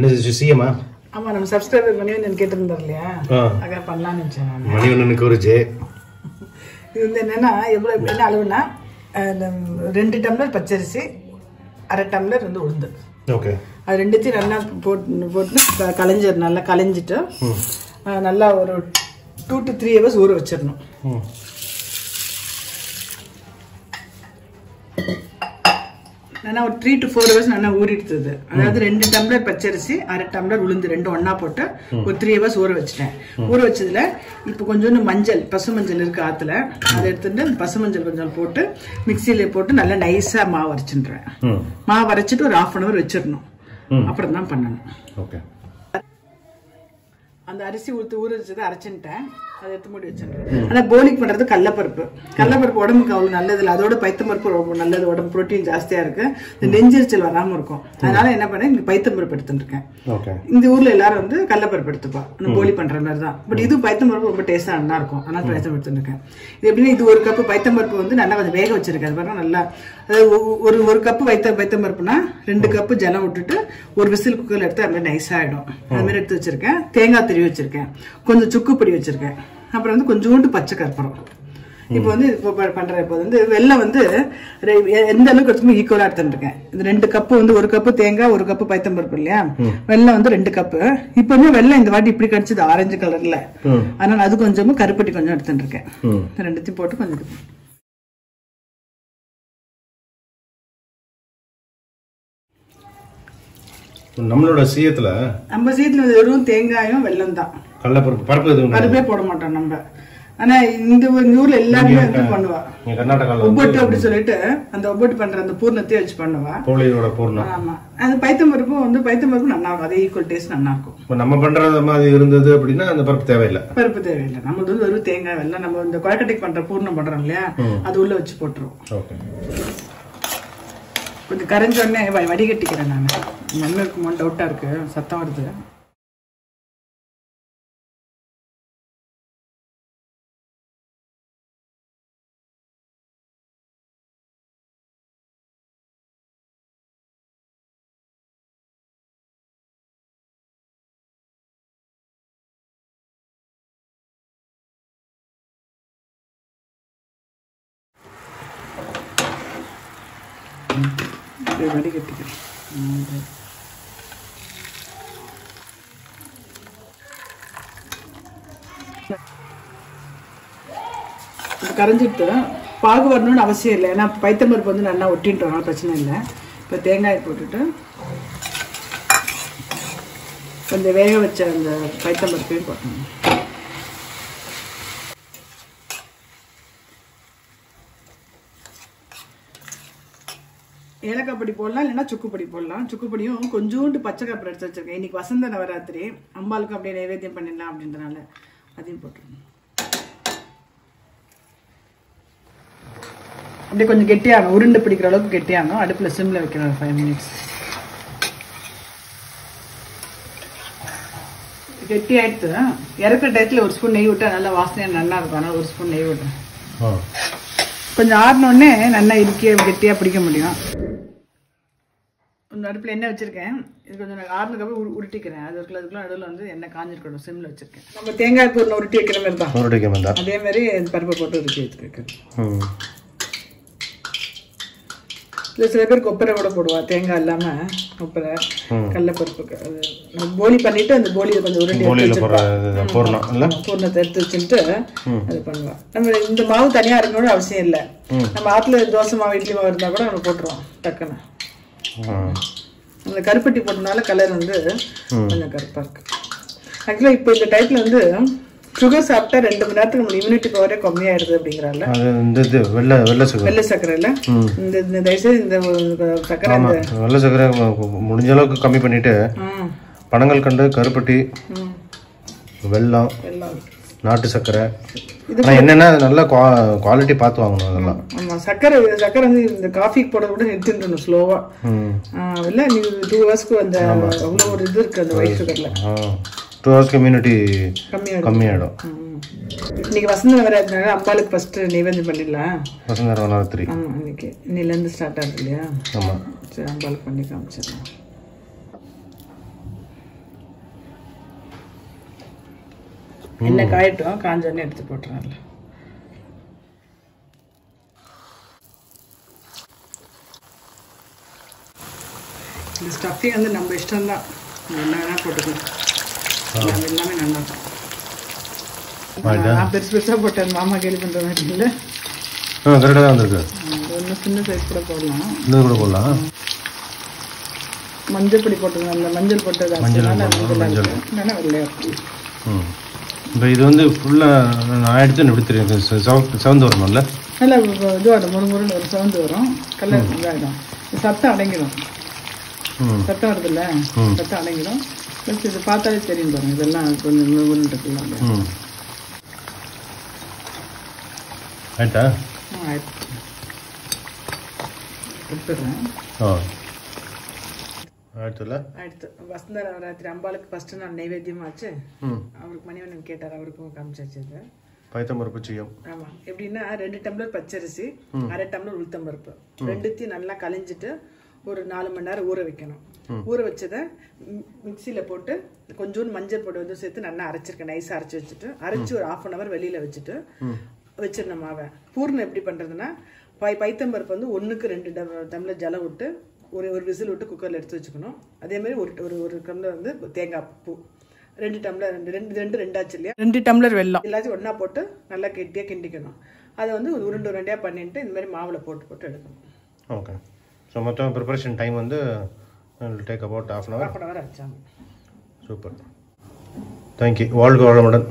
என்ன சிஎம்மா? ஆமா நம்ம சப்ஸ்கிரைபர் மணிவண்ணன் கேட்டிருந்தார் இல்லையா ஆ. அத பண்ணலாம்னு நினைச்சேன் நான். மணிவண்ணனுக்கு ஒரு ஜே. இது வந்து என்னன்னா எவ்வளவு என்ன அளவுனா ரெண்டு டம்ளர் பச்சரிசி அரை டம்ளர் வந்து உளுந்து. ஓகே. அது ரெண்டுத்தையும் நல்லா போட்டு போட்டு க- களைஞ்சிடணும் நல்லா களைஞ்சிட்டு அஹ், நல்லா ஒரு டூ டு த்ரீ ஹவர்ஸ் ஊற வச்சிடணும். நல்லா ஒரு த்ரீ டு ஃபோர் ஹவர்ஸ் நல்லா ஊறிடுது அதாவது ரெண்டு டம்ளர் பச்சரிசி அரை டம்ளர் உளுந்து ரெண்டும் ஒண்ணா போட்டு ஒரு த்ரீ ஹவர்ஸ் ஊற வச்சுட்டேன். ஊற வச்சதுல இப்போ கொஞ்சோண்டு மஞ்சள் பசு மஞ்சள் இருக்கு ஆத்துல அதை எடுத்துட்டு பசு மஞ்சள் கொஞ்சம் போட்டு மிக்சியில போட்டு நல்லா நைஸா மாவு அரைச்சிட்டுருவேன் ம். மாவு அரைச்சிட்டு ஒரு ஹாஃப் அன் ஹவர் வச்சிடணும். அப்புறம் தான் பண்ணணும். அந்த அரிசி ஊத்து ஊற வச்சதை அரைச்சுட்டேன் அதை எடுத்து மூடி வச்சிடுறேன் ஆனா போலிக் பண்றது கடலப்பருப்பு. கடலப்பருப்பு உடம்புக்கு அவ்வளவு நல்லது இல்லை. அதோட பைத்தம்பருப்பு ரொம்ப நல்லது. உடம்பு புரோட்டீன் ஜாஸ்தியா இருக்கு. இந்த நெஞ்செரிச்சல் வராம இருக்கும். அதனால என்ன பண்ணேன்? இங்க பைத்தம்பருப்பு எடுத்துட்டு இருக்கேன் ஓகே. இந்த ஊர்ல எல்லாரும் வந்து கடலப்பருப்பு எடுத்துப்பா. நம்ம போலி பண்ற மாதிரி தான். பட் இது பைத்தம்பருப்பு ரொம்ப டேஸ்டா நல்லா இருக்கும். அதனால பைத்தம் எடுத்துருக்கேன் இது எப்படின்னா இது ஒரு கப்பு பைத்தம்பருப்பு வந்து நல்லா கொஞ்சம் வேக வச்சிருக்கேன். அது பாருங்க நல்லா அதாவது ஒரு ஒரு கப்பு வைத்த பைத்தம்பருப்புனா ரெண்டு கப்பு ஜலம் விட்டுட்டு ஒரு விசில் குக்கர்ல எடுத்து அது மாதிரி நைஸ் ஆயிடும். அது மாதிரி எடுத்து வச்சிருக்கேன். தேங்காய் திருவி வச்சிருக்கேன். கொஞ்சம் சுக்கு பொடி வச்சிருக்கேன். அப்புறம் வந்து கொஞ்சோண்டு பச்சை கற்பூரம். இப்போ வந்து இப்போ ப- பண்ற இப்போ வந்து வெள்ளம் வந்து எந்த அளவுக்கு எடுத்துமோ ஈக்குவலா எடுத்துருக்கேன் இந்த ரெண்டு கப்பு வந்து ஒரு கப்பு தேங்காய் ஒரு கப்பு பைத்தம்பருப்பு இல்லையா? வெள்ளம் வந்து ரெண்டு கப்பு. இப்போ வந்து வெள்ளம் இந்த வாட்டி இப்படி கிடைச்சது ஆரஞ்சு கலர்ல அதனால அது கொஞ்சமும் கருப்பட்டி கொஞ்சம் எடுத்துட்டு இருக்கேன். ம். ரெண்டுத்தையும் போட்டு கொஞ்சம் நம்மளோட சீயத்துல நம்ம சீத்துல வெறும் தேங்காயும் வெல்லம் தான் கடலப்பருப்பு பருப்பு எதுவும். பருப்பே போட மாட்டோம் நம்ம. ஆனா இந்த ஊர்ல எல்லாருமே வந்து பண்ணுவா. ஒவ்வொட்டு அப்படி சொல்லிட்டு அந்த ஒவ்வொட்டு பண்ற அந்த பூர்ணத்தையும் வச்சு பண்ணுவா. கோழியோட பூர்ணம். ஆமா. அது பைத்தம்பருப்பும் வந்து பைத்தம்பருப்பு நல்லா இருக்கும் அதே ஈக்குவல் டேஸ்ட் நல்லா இருக்கும் நம்ம பண்றது மாதிரி இருந்தது அப்படின்னா அந்த பருப்பு தேவையில்லை. பருப்பு தேவையில்லை. நம்ம வந்து வெறும் தேங்காய் வெல்லம் நம்ம இந்த கொழக்கட்டைக்கு பண்ற பூர்ணம் பண்றோம் இல்லையா? அது உள்ள வச்சு போட்டுருவோம். ஓகே. கொஞ்சம் கரைஞ்சோடனே வடிகட்டிக்கிறேன் நான். மண்ணு இருக்குமோ டவுட்டாக இருக்குது சத்தம் வருது. இப்படி வடிகட்டிக்கிறேன் கரைஞ்சிட்டு பாகு வரணும்னு அவசியம் இல்லை. ஏன்னா பைத்தம்பருப்பு வந்து நல்லா ஒட்டின்றதுனால பிரச்சனை இல்லை. இப்போ தேங்காய் போட்டுட்டு கொஞ்சம் வேக வச்ச அந்த பைத்தம்பருப்பையும் போட்டணும். ஏலக்காய் பொடி போடலாம் இல்லைன்னா சுக்கு பொடி போடலாம். சுக்கு பொடியும் கொஞ்சோண்டு பச்சை கப்பர் எடுத்து வச்சிருக்கேன். இன்னைக்கு வசந்த நவராத்திரி. அம்பாளுக்கு அப்படியே நைவேத்தியம் பண்ணிடலாம் அப்படின்றனால அதையும் போட்டுருங்க அப்படியே கொஞ்சம் கெட்டியாகும் உருண்டை பிடிக்கிற அளவுக்கு கெட்டியாகும் அடுப்பில் சிம்மில் வைக்கிறேன் ஃபைவ் மினிட்ஸ் கெட்டி ஆயிடுத்து இறக்குற டயத்தில் ஒரு ஸ்பூன் நெய் விட்டா நல்லா வாசனையாக நல்லா இருக்கும். அதனால ஒரு ஸ்பூன் நெய் விட்டுறேன் ஆ. கொஞ்சம் ஆறினோடனே நல்லா இறுக்கிய கெட்டியாக பிடிக்க முடியும். அடுப்பில் எண்ணெய் வச்சிருக்கேன். இது கொஞ்சம் நான் ஆறுனதுக்கப்புறம் உரு உருட்டிக்கிறேன். அது இருக்குள்ள அதுக்குள்ள நடுவில் வந்து எண்ணெய் காஞ்சிருக்கணும். சிம்மில் வச்சிருக்கேன். நம்ம தேங்காய் பொருளை உருட்டி வைக்கிற மாதிரி தான். ஒரு டிக்கெட் வந்தா அதே மாதிரி பருப்பை போட்டு உருட்டி வச்சிருக்கேன். இல்லை சில பேர் கொப்பரை கூட போடுவா. தேங்காய் இல்லாமல் கொப்பரை கடலப்பருப்புக்கு அது போலி பண்ணிட்டு அந்த போலியை கொஞ்சம் உருட்டி பூர்ணத்தை எடுத்து வச்சுட்டு அது பண்ணுவா. நம்ம இந்த மாவு தனியா இருக்கணும்னு அவசியம் இல்லை. நம்ம ஆத்துல தோசை மாவு இட்லி மாவு இருந்தா கூட நம்ம போட்டுருவோம். டக்குன்னு. அந்த கருப்பட்டி போட்டனால கலர் வந்து கொஞ்சம் கருப்பா இருக்கு. ஆக்சுவலா இப்போ இந்த டைப்ல வந்து சுகர் சாப்பிட்டா ரெண்டு மணி நேரத்துக்கு நம்ம இம்யூனிட்டி பவரே கம்மியாயிடுது அப்படிங்கிறால அது இந்த இது வெள்ளை வெள்ளை சுகர் வெள்ளை சர்க்கரை இல்ல? இந்த இந்த தயவுசெய்து இந்த ஆமா. வெள்ளை சர்க்கரை மு- முடிஞ்ச அளவுக்கு கம்மி பண்ணிட்டு ம் பனங்கள் கண்டு கருப்பட்டி ம். வெல்லம் எல்லாம் நாட்டு சர்க்கரை ஆனா என்னன்னா நல்ல குவாலிட்டி பார்த்து வாங்கணும் அதெல்லாம். ஆமா சர்க்கரை சர்க்கரை வந்து இந்த காஃபிக்கு போடுறத விட நிறுத்திடணும் ஸ்லோவா ம். இல்ல நீ டூ ஹவர்ஸ்க்கு அந்த அவ்வளோ ஒரு இது இருக்கு அந்த ஒயிட் சுகர்ல டூ ஹவர்ஸ் கம்யூனிட்டி கம்மியா கம்மியாயிடும். ம். இன்னைக்கு வசந்த நவராத்திரினால அம்பாளுக்கு ஃபர்ஸ்ட் நிவேதம் பண்ணிடலாம். வசந்த நவராத்திரி ஆமா இன்னைக்கு இன்னிலேருந்து ஸ்டார்ட் ஆகுது இல்லையா? ஆமா. சரி அம்பாளுக்கு பண்ணி காமிச்சிடலாம். எண்ணெய் காயட்டும் காஞ்ச எண்ணெய் எடுத்து போட்டுறேன்ல. இந்த ஸ்டஃபிங் வந்து நம்ம இஷ்டம் தான் என்ன வேணால் போட்டுக்கலாம் எல்லாமே நல்லா? நான் பெருசு பெருசாக போட்டேன். மாமா கேள்வி பண்ணுற மாதிரி இல்லை. ஆ கரெக்டாக தான் வந்திருக்கு. ஒன்று சின்ன சைஸ் கூட போடலாம். இன்னும் கூட போடலாம். மஞ்சள் பொடி போட்டுருங்க அந்த மஞ்சள் போட்டது மஞ்சள் மஞ்சள். இல்லைன்னா வெள்ளையா. ம். இப்போ இது வந்து ஃபுல்லாக நான் எடுத்து எப்படி தெரியும் செவந்து வரணும்ல நல்லா இதுவாக முறு முருன்னு ஒரு சவுண்டு வரும். கலர் இதாகிடும் சத்தம் அடங்கிடும். சத்தம் வருதுல்ல. சத்தம் அடங்கிடும். ப்ளஸ் இது பார்த்தாலே தெரியும் பாருங்க. இதெல்லாம் கொஞ்சம் முருன்னு இருக்குல்ல. ம். ஆயிட்டா? ஆயிடுச்சு. எடுத்துடுறேன் ஆ. ஆயிடுச்சுல அடுத்து வசந்த நவராத்திரி அம்பாளுக்கு ஃபர்ஸ்ட் நான் நைவேத்தியமாச்சு ம். அவருக்கு மணிவண்ணன் கேட்டார் அவருக்கும் காமிச்சாச்சு இது பயத்தம்பருப்பு செய்யும். ஆமா. எப்படின்னா ரெண்டு டம்ளர் பச்சரிசி அரை டம்ளர் உளுத்தம்பருப்பு ரெண்டுத்தையும் நல்லா கலைஞ்சிட்டு ஒரு நாலு மணி நேரம் ஊற வைக்கணும். ஊற வச்சதை மிக்சியில போட்டு கொஞ்சோண்டு மஞ்சள் பொடி வந்து சேர்த்து நல்லா அரைச்சிருக்கேன். நைஸா அரைச்சு வச்சுட்டு அரைச்சு ஒரு ஆஃப் அன் ஹவர் வெளியில வச்சுட்டு வச்சிருந்தேன் மாவை. பூர்ணம் எப்படி பண்றதுன்னா பை பைத்தம்பருப்பு வந்து ஒண்ணுக்கு ரெண்டு டம்- டம்ளர் ஜலம் விட்டு ஒரு ஒரு விசில் விட்டு குக்கர்ல எடுத்து வச்சுக்கணும். அதே மாதிரி ஒரு ஒரு ஒரு டம்ளர் வந்து தேங்காய் பூ. ரெண்டு டம்ளர் ரெண்டு ரெண்டு ரெண்டு ரெண்டாச்சு இல்லையா? ரெண்டு டம்ளர் வெல்லம். எல்லாத்தையும் ஒண்ணா போட்டு நல்லா கெட்டியாக கிண்டிக்கணும். அதை வந்து ஒரு உருண்டை உருண்டையாக பண்ணிட்டு இந்த மாதிரி மாவில் போட்டு போட்டு எடுக்கணும். ஓகே ஸோ மொத்தம் ப்ரிப்பரேஷன் டைம் வந்து take about half an hour half an hour ஆச்சாங்க super thank you வாழ்க வளமுடன்.